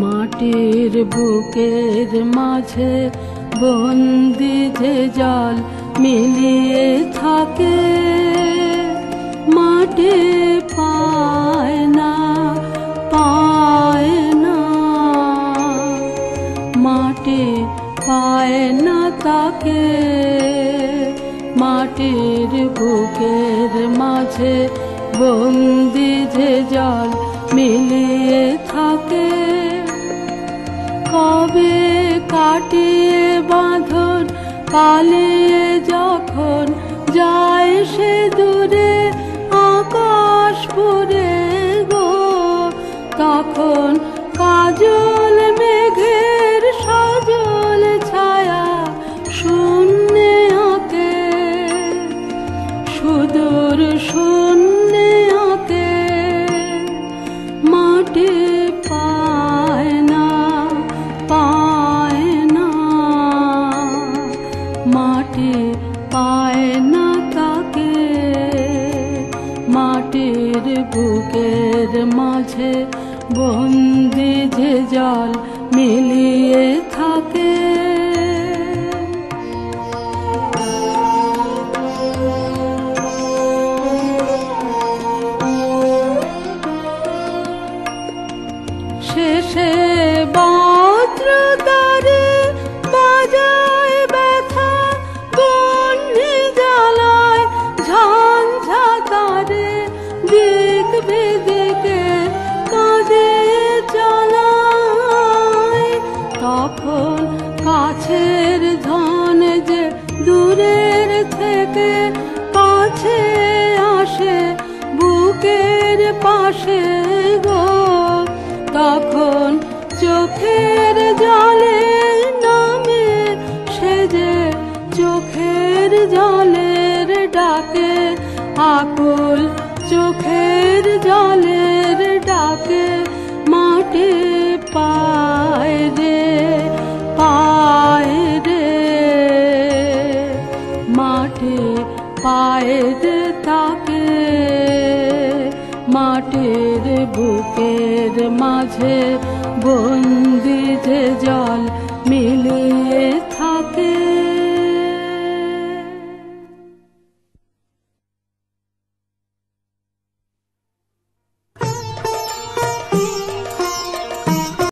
মাটির বুকের মাঝে বন্দি যে জল মিলিয়ে থাকে মাটি পায় না পায় না। মাটি পায় না তাকে। মাটির বুকের মাঝে বন্দি যে জল মিলিয়ে থাকে। কবে কাটিয়ে বাঁধন, পালিয়ে যখন যায় সে দূরে, আকাশ পুরে গো, তখন কাজল মেঘের পায় না তাকে। মাটির বুকের মাঝে বন্দি যে জল মিলিয়ে থাকে। শেষে দূরের থেকে কাছে আসে, বুকের পাশে গো। তখন চোখের জলে নামে, সে যে চোখের জলের ডাকে, আকুল চোখের জলের পায় রে তাকে মাটির বুকের মাঝে বন্দি যে জল